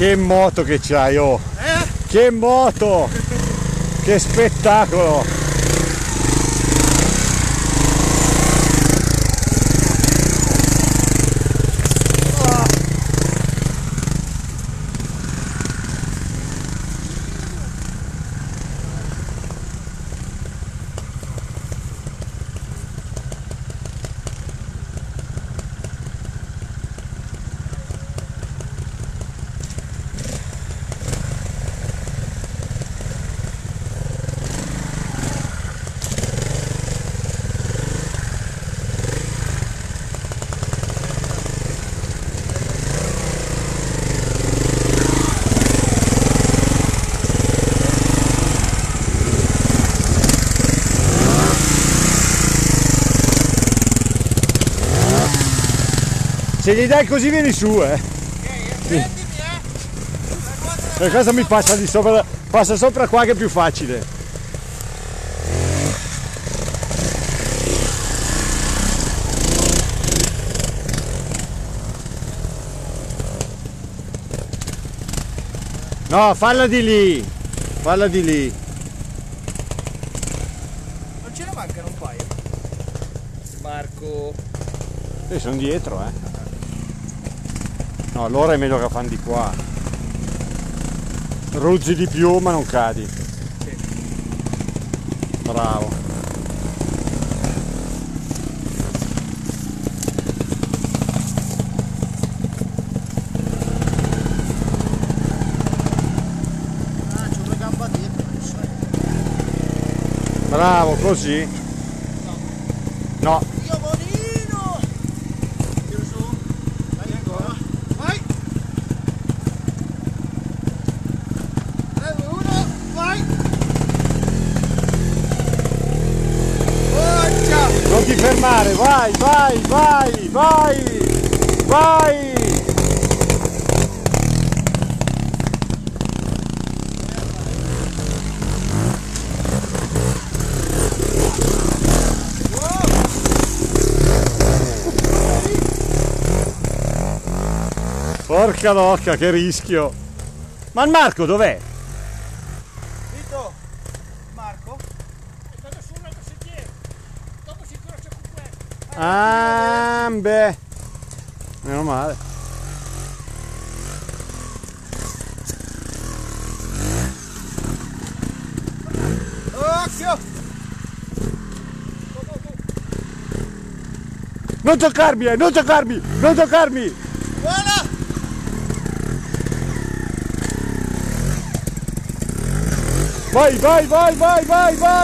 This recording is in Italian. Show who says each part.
Speaker 1: Che moto che c'hai, oh!
Speaker 2: Eh?
Speaker 1: Che moto! Che spettacolo! Se gli dai così vieni su, eh! Per questo mi passa di sopra, passa sopra qua che è più facile. No, falla di lì, falla di lì.
Speaker 2: Non ce ne mancano un paio. Marco.
Speaker 1: E sono dietro, eh. No, allora è meglio che fanno di qua. Ruzzi di più ma non cadi. Bravo.
Speaker 2: Non so.
Speaker 1: Bravo, così. No,
Speaker 2: Io
Speaker 1: fermare, vai, vai, vai, vai, vai. Porca locca, che rischio. Ma il Marco dov'è? Ah, beh. Meno male.
Speaker 2: Occhio!
Speaker 1: Non toccarmi, eh, non toccarmi, non toccarmi.
Speaker 2: Buona!
Speaker 1: Vai, vai, vai, vai, vai, vai.